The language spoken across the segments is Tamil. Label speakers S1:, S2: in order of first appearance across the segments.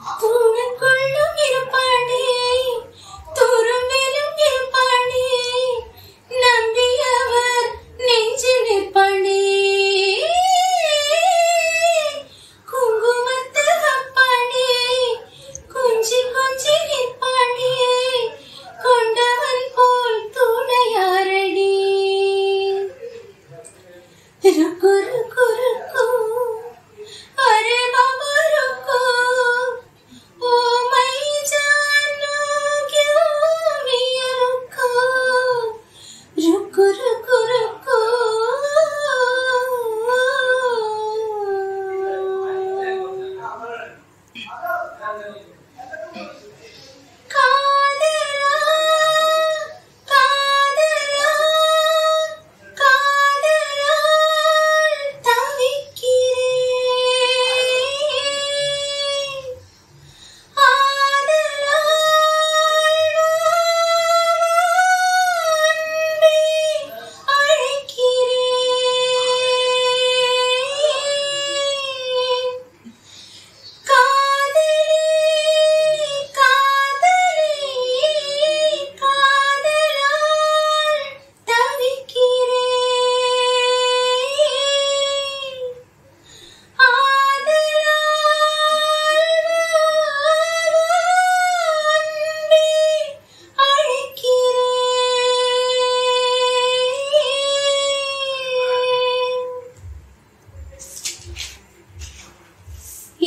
S1: Oh,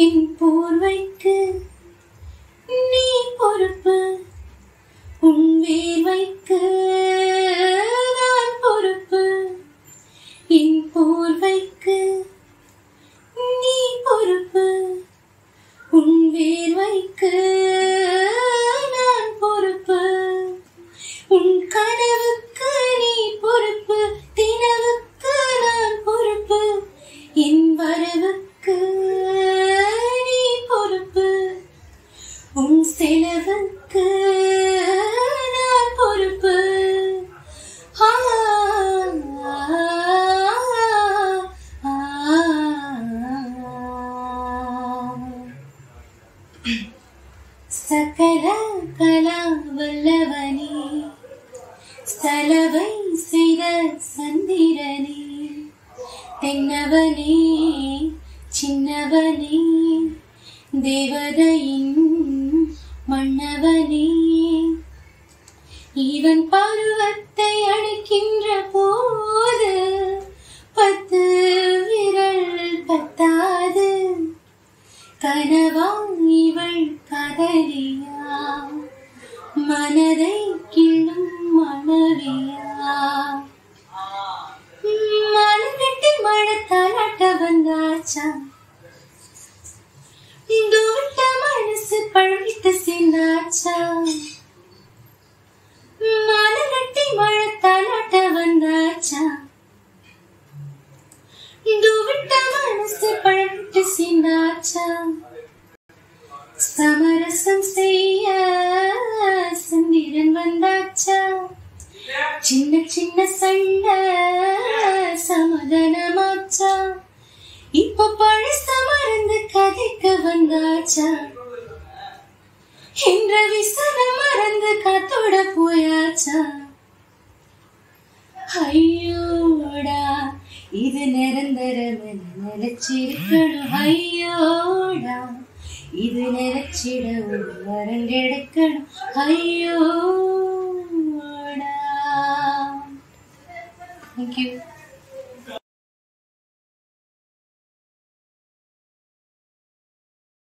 S1: என் போர்வைக்கு நீ பொறுப்பு உன் வேர்வைக்கு. செலவுக்கு நான் பொறுப்பு. சகல கலா வல்லவனே சலவை செய்த சந்திரனே தென்னவனே சின்னவனே தேவதையின் மன்னவனே இவன் பருவத்தை அழைக்கின்ற போது பத்து விரல் பத்தாது. கனவா இவள் கதறியா மனதை கிள்ளும் மனவியா மனங்கட்டி மழை அட்ட வந்தாச்சா பழுத்த மனசு பழகிட்டு சின்னாச்சா? வந்தாச்சா துவிட்ட மனசு பழகிட்டு சின்னாச்சா சமரசம் செய்ய சந்திரன் வந்தாச்சா சின்ன சின்ன சண்டை சமாதானமாச்சா இப்ப பழச மறந்து கதைக்க வந்தாச்சா என்ற விசன மறந்து காத்தோட போயாச்சா ஐயோடா இது நிரந்தரம் நினைச்சிருக்கணும் ஐயோடா இது நினைச்சிட ஒரு வரம் கிடைக்கணும் ஐயோடா தேங்க்யூ